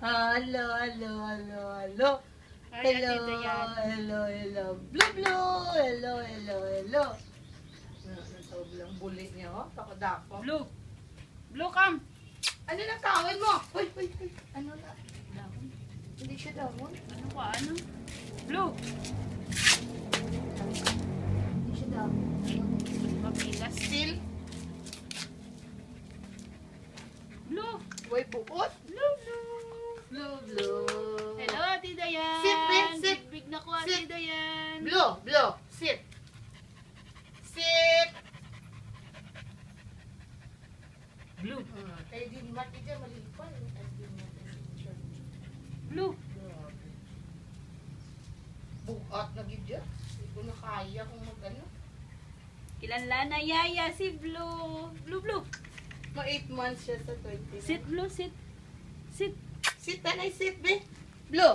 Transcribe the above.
Hello, hello, hello, hello. Hello, hello, hello. Blue, blue. Hello, hello, hello. Na, natawag lang bulit niya, oh. Takadako. Blue. Blue, come. Ano na tawin mo? Uy, uy, uy. Ano na? Hindi siya dahon. Ano ka, ano? Blue. Hindi siya dahon. Papilas. Still, Blue. way bukot. Blue. Sit. Sit. Blue. Hmm. Tayo din mati dyan, dyan. Blue. Bukat na gid dyan. Hindi ko na kaya kung mag-ano. Kilanla na yaya si Blue. Blue, blue. Ma 8 months siya sa 20. Sit, Blue, sit. Sit. Sit, tanay, sit, be. Blue.